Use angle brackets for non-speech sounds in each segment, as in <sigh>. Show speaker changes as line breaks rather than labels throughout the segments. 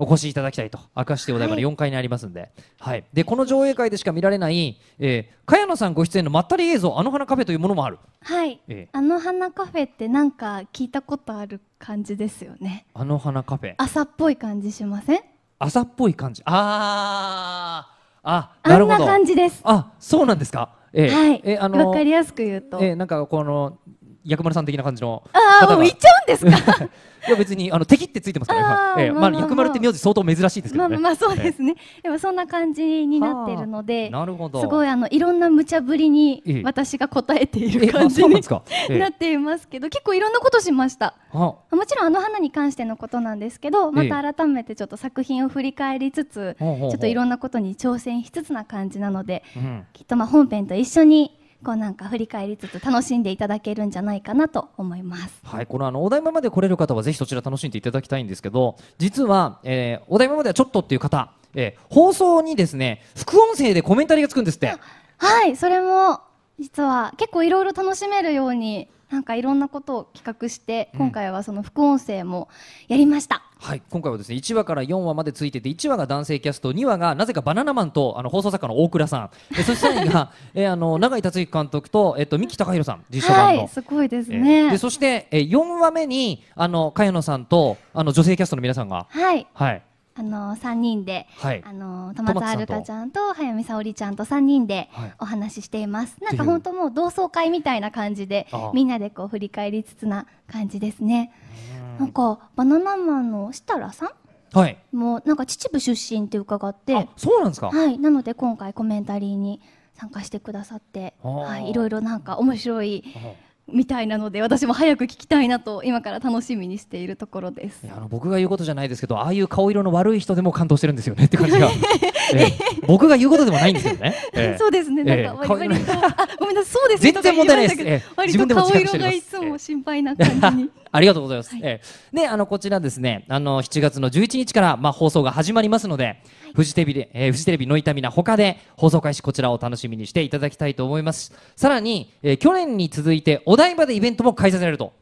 お越しいただきたいと。明石お台場の4階にありますんで,、はい。でこの上映会でしか見られない、えー、茅野さんご出演のまったり映像あの花カフェというものもある。
はい、
ええ。
あの花カフェってなんか聞いたことある感じですよね。
あの花カフェ。
朝っぽい感じしません？
朝っぽい感じ。あー。あ
あんな
なるほど。
感じです。
あそうなんですか。えー
はい。
えーあの
わかりやすく言うと、
えーなんかこの薬丸さん的な感じの
ああもう行っちゃうんですか？<laughs>
いや別にあの敵ってついてますから。ね、えーまあ
ま
薬丸って名字相当珍しいですけどね、
まあまあそうですね、でもそんな感じになってるので
なるほど。
すごいあのいろんな無茶ぶり
ええ。
に私が答えている感じに
えー
なっていますけど結構いろんなことしました。
あ。
もちろんあの花に関してのことなんですけどまた改めてちょっと作品を振り返りつつちょっといろんなことに挑戦しつつな感じなので
うん。
きっとまあ本編と一緒にこうなんか振り返りつつ楽しんでいただけるんじゃないかなと思います。
はい、このあのお台場まで来れる方はぜひそちら楽しんでいただきたいんですけど実は、えーお台場まではちょっとっていう方、えー放送にですね副音声でコメンタリーがつくんですって
はい、それも実は結構いろいろ楽しめるようになんかいろんなことを企画して、
うん
今回はその副音声もやりました。
はい、今回はですね1話から4話までついてて1話が男性キャスト2話がなぜかバナナマンとあの放送作家の大倉さん。えそして3位が、<laughs> えーあの永井達之監督と、えっと三木貴弘さん実写版の。
はい、すごいです
えー
ね。
でそして、えー、4話目にあの茅野さんとあの女性キャストの皆さんが。
はい、
はい。
あの三人で、
はい。
あの戸松遥香ちゃんと早見沙織ちゃんと三人で
はい。
お話ししています。なん
ぜひ
か本当もう同窓会みたいな感じでみんなでこう振り返りつつな感じですね。
う
なん。んかバナナマンの設楽さ
はい。
んもなんか秩父出身って伺って。
あ、そうなんですか、
はい、なので今回コメンタリーに参加してくださって、はい、いろいろなんか面白い
あ
みたいなので私も早く聞きたいなと今から楽しみにしているところです。
あの僕が言うことじゃないですけどああいう顔色の悪い人でも感動してるんですよねって感じが、<laughs> ええ。僕が言うことでもないんですけどね、ええ。
そうですね、
ええ。
なんか割割と、<laughs> あごめんなさい、そうですね。
全然問題ないです。
割と顔色がいつも心配な感じに。<laughs>
ありがとうございます。
はい。
ええ。で、あのこちらですね、あの7月の11日からまあ放送が始まりますので、フジテレビで、えーフジテレビのいたみな他で放送開始こちらを楽しみにしていただきたいと思います。さらに、えー去年に続いてお台場でイベントも開催されると。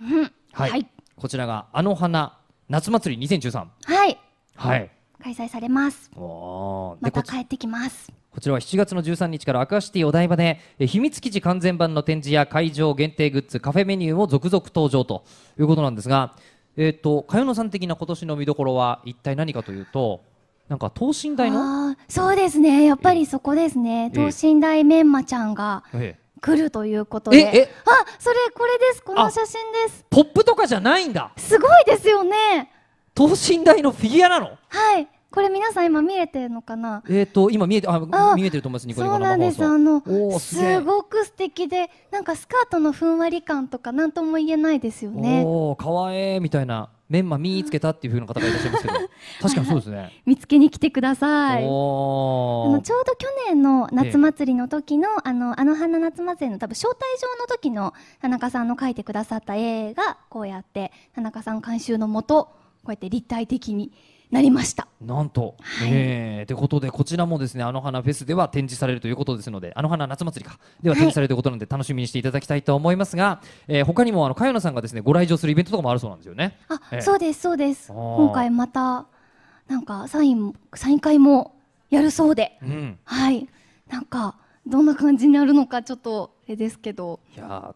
うん
はい。
はい
こちらがあの花夏祭り2013。
はい、
はい。
開催されます。
お
また帰ってきます。
こちらは7月の13日からアクアシティお台場でえー秘密基地完全版の展示や会場限定グッズカフェメニューも続々登場ということなんですが、えっ、と茅野さん的な今年の見どころは一体何かというとなんか等身大の、
そうですね、やっぱりそこですね、等身大メンマちゃんが
え
来るということ
え
で。
え
あ、それこれです、この
あ
写真です。
ポップとかじゃないんだ
すごいですよね。
等身大のフィギュアなの？
はい、これ皆さん今見れてるのかな？
えっ、と今見えてあ
あ
見えてると思いますニコニ
そう
コ生放送
なんです。あの
す
ごく素敵で、なんかスカートのふんわり感とかなんとも言えないですよね。
おおかわえーみたいなメンマ見つけたっていう風な方がいらっしゃいますけど <laughs> 確かにそうですね、
見つけに来てください。あのちょうど去年の夏祭りの時の、あのあの花夏祭りの多分招待状の時の田中さんの描いてくださった絵がこうやって田中さん監修のもとこうやって立体的になりました。
なんと、
はい。
え。ー、ということでこちらもですねあの花フェスでは展示されるということですのであの花夏祭りか。では
はい
展示されるということなので楽しみにしていただきたいと思いますが、えー他にもあの茅野さんがですねご来場するイベントとかもあるそうなんですよね。
あ、
ええ。
そうですそうです。今回またなんかサインもサイン会もやるそうで、
うん、
はい。なんかどんな感じになるのかちょっとあれですけど、
いや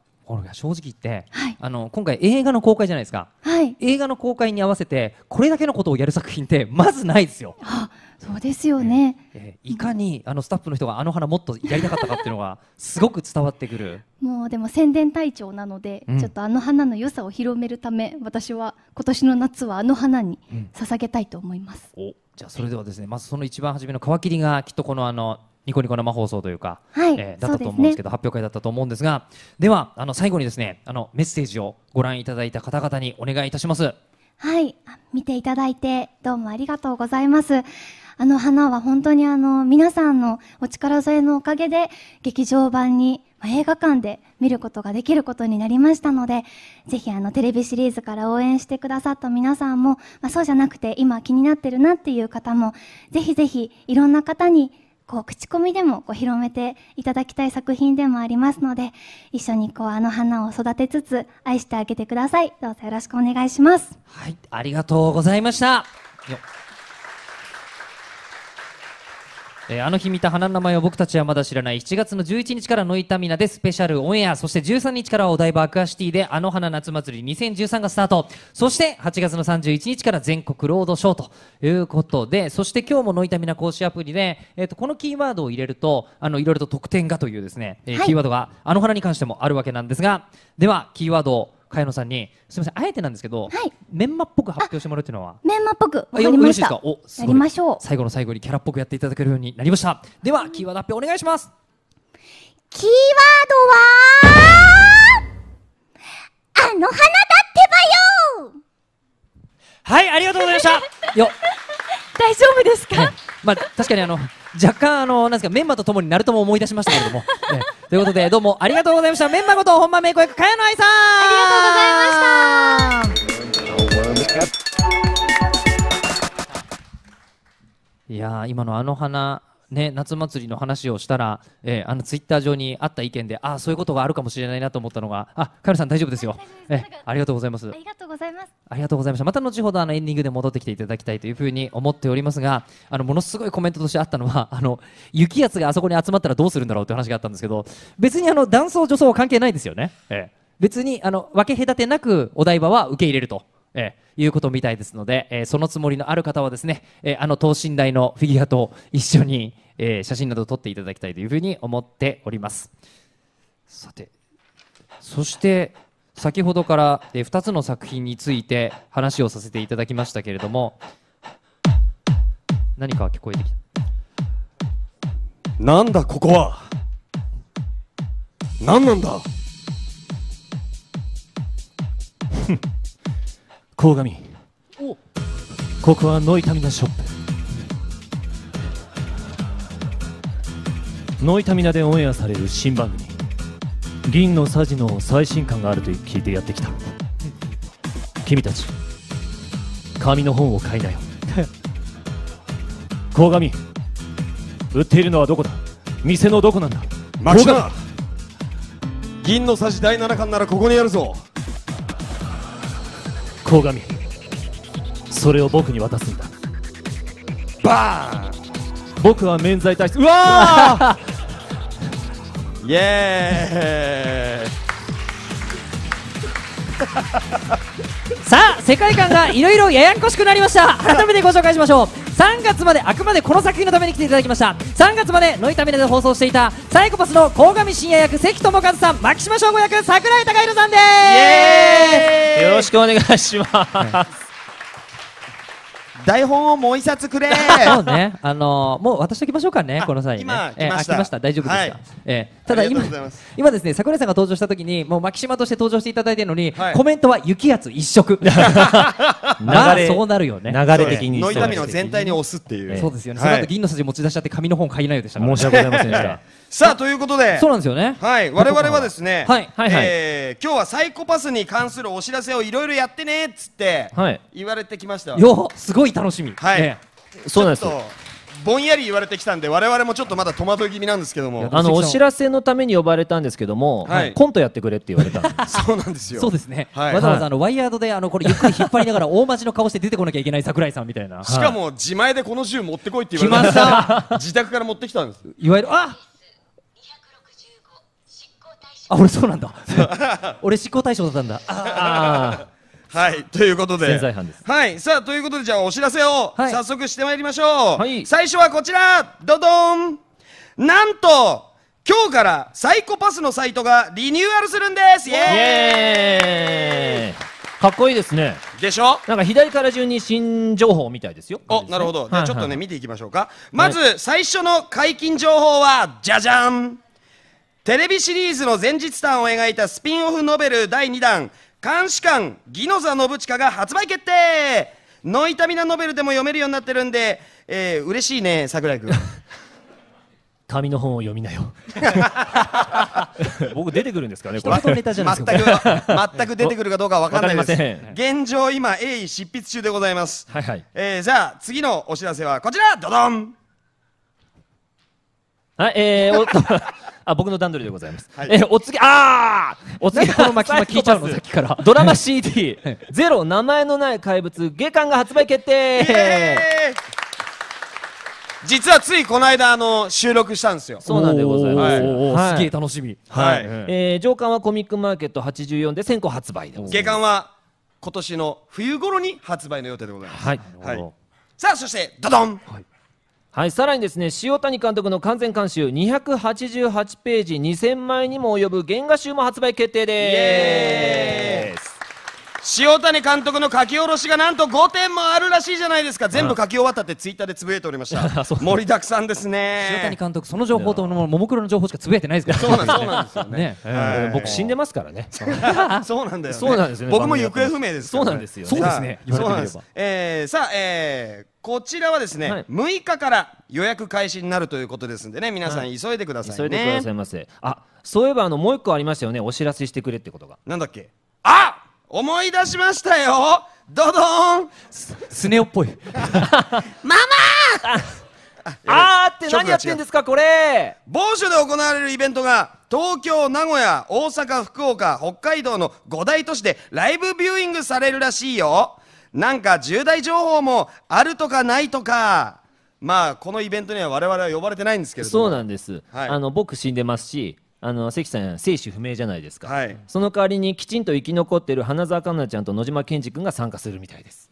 正直言って
はい。
あの今回映画の公開じゃないですか
はい。
映画の公開に合わせてこれだけのことをやる作品ってまずないですよ。
あ、そうですよね。
えーいかにあのスタッフの人があの花もっとやりたかったかっていうのがすごく伝わってくる。
もうでも宣伝隊長なので、
うん
ちょっとあの花の良さを広めるため私は今年の夏はあの花に
うん
捧げたいと思います、
おじゃあそれではですねまずその一番初めの皮切りがきっとこのあのニコニコ生放送というか、
はい
えーだったと思うんですけど発表会だったと思うんですがではあの最後にですねあのメッセージをご覧いただいた方々にお願いいたします。
はいあ見ていただいてどうもありがとうございますあの花は本当にあの皆さんのお力添えのおかげで劇場版にまあ映画館で見ることができることになりましたのでぜひあのテレビシリーズから応援してくださった皆さんも、まあ、そうじゃなくて今気になってるなっていう方もぜひぜひいろんな方にこう口コミでもこう広めていただきたい作品でもありますので一緒にこうあの花を育てつつ愛してあげてくださいどうぞよろしくお願いします
はいありがとうございました。よえーあの日見た花の名前を僕たちはまだ知らない。7月の11日からノイタミナでスペシャルオンエア。そして13日からはお台場アクアシティであの花夏祭り2013がスタート。そして8月の31日から全国ロードショーということでそして今日もノイタミナ公式アプリで、えー、とこのキーワードを入れるとあのいろいろと特典がというですね、えー
はい。
キーワードがあの花に関してもあるわけなんですがではキーワードを茅野さんにすみませんあえてなんですけど、
はい。
メンマっぽく発表してもらうっていうのは？
メンマっぽくわかりました。
お
やりましょう。
最後の最後にキャラっぽくやっていただけるようになりました。ではキーワード発表お願いします。
キーワードはあの花だってばよ
はいありがとうございました。よ。<laughs>
大丈夫ですか、
ねまあ確かにあの若干あのなんですかメンマとともにナルトも思い出しましたけれども、<laughs> ね。ということでどうもありがとうございました。メンマこと本間メイコ役茅野愛さん。ありがとうございました。いやー今のあの花ね、夏祭りの話をしたら、えーあのツイッター上にあった意見であーそういうことがあるかもしれないなと思ったのがあカエルさん大丈夫ですよえありがとうございます
ありがとうございます
ありがとうございました。また後ほどあのエンディングで戻ってきていただきたいというふうに思っておりますが、あのものすごいコメントとしてあったのは、<laughs> あの雪圧があそこに集まったらどうするんだろうという話があったんですけど、別にあの男装女装は関係ないですよね。ええ別にあの分け隔てなくお台場は受け入れると。ええいうことみたいですので、えーそのつもりのある方はですね、えーあの等身大のフィギュアと一緒に、えー写真などを撮っていただきたいというふうに思っております。さて、そして先ほどから、え2つの作品について話をさせていただきましたけれども何か聞こえてきた？
なんだここは？何なんだ？
鴻上。ここはノイタミナショップ。ノイタミナでオンエアされる新番組「銀のさじ」の最新刊があると聞いてやってきた。君たち紙の本を買いなよ。<laughs> 鴻上売っているのはどこだ？店のどこなんだ？
待ちな銀のさじ第7巻ならここにあるぞ
鴻上それを僕に渡すんだ。
バ
僕は免罪体質うわー！
ーンイエーイ
さあ世界観がいろいろややこしくなりました。改めてご紹介しましょう3月まであくまでこの作品のために来ていただきました。3月までノイタミナで放送していたサイコパスの鴻上信也役関智和さん牧島省吾役櫻井孝弘さんです。
よろしくお願いします。
台本をもう一冊くれ。
そうね、あのーもう渡しておきましょうかね、
あ
この際にね。
今
えー
来ました。
あ来ました、大丈夫ですか？
はい。
えーただ今今ですね、桜井さんが登場した時に、もう牧島として登場していただいているのに、
はい。
コメントは雪圧一色。<laughs> まあ、
流れ
そうなるよね。
流れ的に
ノイタミの全体に押すっていう、
ええ
そうですよね。
はい
その後銀の筋持ち出しちゃって紙の本買いなよでしたね。
申し訳ございませんでした
さあということで。
そうなんですよね。
はい。我々はですね
はい。
はいはい。
えー今日はサイコパスに関するお知らせをいろいろやってねっつって
はい。
言われてきました。
よ、すごい楽しみ。
はい。
え
そうなんです
ちょっとぼんやり言われてきたんで我々もちょっとまだ戸惑い気味なんですけども。
あのお知らせのために呼ばれたんですけども、
はい。
コントやってくれって言われたんで。す <laughs>
そうなんですよ。
そうですね。
はい。
わざわざあのワイヤードであのこれゆっくり引っ張りながら <laughs> 大町の顔して出てこなきゃいけない桜井さんみたいな。
しかも自前でこの銃持ってこいって言われ
た。<laughs>
自宅から持ってきたんです。
いわゆるああ俺そうなんだ。<laughs> 俺執行対象だったんだ。あ
あ <laughs>
はいということで。
潜在犯です。
はいさあということでじゃあお知らせを
はい。
早速してまいりましょう、
はい。
最初はこちら。ドドン。なんと今日からサイコパスのサイトがリニューアルするんです。イエ
ーイ。かっこいいですね。
でしょ？
なんか左から順に新情報みたいですよ。
おなるほど、じゃあちょっとね、
はい
見ていきましょうか。まず最初の解禁情報はじゃじゃんテレビシリーズの前日譚を描いたスピンオフノベル第2弾「監視官ギノザ信親」が発売決定。ノイタミナノベルでも読めるようになってるんで、えー、嬉しいね桜井君。
紙の本を読みなよ。<laughs> 僕出てくるんですかねこれ。
一言ネタじゃない
全く全く出てくるかどうかわかんないです。現状今鋭意執筆中でございます、
はいはい。
えー、じゃあ次のお知らせはこちら。ドドン。
はいえー、おあ僕の段取りでございます、
はい。
えーお次あーお次
この巻き間聞いちゃうのさっきから。
ドラマ CD <laughs> ゼロ名前のない怪物下巻が発売決定
実はついこの間あの収録したんですよ。
そうなんでございます。
はい。
すげえ楽しみ。
はい。
えー上巻はコミックマーケット84で先行発売で
下巻は今年の冬頃に発売の予定でございます。
はい、
はい。さあそしてドドン
はい、はいさらにですね塩谷監督の完全監修288ページ2000枚にも及ぶ原画集も発売決定です。
塩谷監督の書き下ろしがなんと5点もあるらしいじゃないですか。全部書き終わったってツイッターでつぶやいておりました。<laughs> 盛りだくさんですね。
塩谷監督その情報とももクロの情報しかつぶやいてないですから
そうなんですよ。ね。
ね。
はい。
僕死んでますからね。<laughs>
そうなんだよね。
そうなんですよね。
僕も行方不明ですからね。
そうなんですよ。ね
そうですね。言われてみれば。
そうなんです。えーさあ、えーこちらはですね、
はい。
6日から予約開始になるということですんでね。皆さん急いでくださいね、
急いでくださいませ。あそういえばあのもう一個ありましたよね。お知らせしてくれってことが。
なんだっけ？あ思い出しましたよ。ドドーン。
スネ夫っぽい。<laughs>
あーって何やってんですかこれ。
某所で行われるイベントが東京名古屋大阪福岡北海道の5大都市でライブビューイングされるらしいよ。なんか重大情報もあるとかないとか。まあこのイベントには我々は呼ばれてないんですけれども。
そうなんです、
はい。
あの僕死んでますしあの関さん生死不明じゃないですか、
はい。
その代わりにきちんと生き残ってる花澤香菜ちゃんと野島健二君が参加するみたいです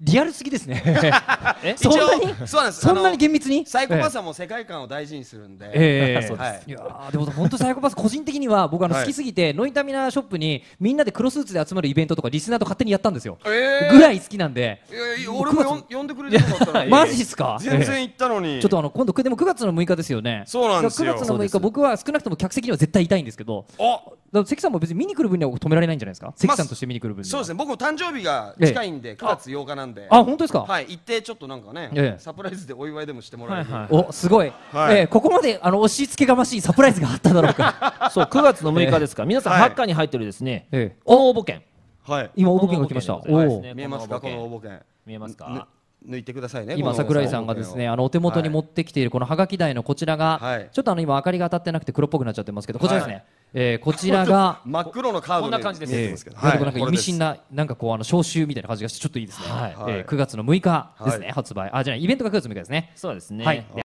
リアルすぎですね。<laughs>
え？
そんなに？
そうなんです。
そんなに厳密に？
サイコパスはもう世界観を大事にするんで、
ええ
そうです。はい。
いやーでも本当サイコパス個人的には僕あの
はい
好きすぎて、ノイタミナショップにみんなで黒スーツで集まるイベントとかリスナーと勝手にやったんですよ、
えー。
ぐらい好きなんで。
いやいや俺も呼んでくれてなかった
マジっすか？
全然行ったのに、
ちょっとあの今度でも9月の6日ですよね。
そうなんですよ。
9月の6
そうです。
日僕は少なくとも客席には絶対いたいんですけど。
お
だから関さんも別に見に来る分には止められないんじゃないですか？関さんとして見に来る分には、
そうですね。僕も誕生日が近いんで、9月8日なんで
あ本当ですか、
はい行ってちょっとなんかね、
ええ。
サプライズでお祝いでもしてもらえる、
はいはい。
おすごい、
はい。
えーここまであの押し付けがましいサプライズがあっただろうか。<laughs>
そう9月の6日ですか。ら、皆さん
はい。
ハッカーに入ってるですね、
ええ。
応募券
はい。
今応募券が来ました。
ね。
おー。
見えますか？こ
この応募券見えますか？
ぬ抜いてくださいね
今桜井さんがですねあのお手元に持ってきているこのハガキ台のこちらが、
はい。
ちょっとあの今明かりが当たってなくて黒っぽくなっちゃってますけどこちらですね、えーこちらが
真っ黒のカード
こんな感じです
見えてますけど、
はい、なんか意味深
な
ななんかこうあの招集みたいな感じがしてちょっといいですね、
はい。
えー9月の6日ですね、
はい
発売。あじゃあイベントが9月6日ですね。
そうですね、
はい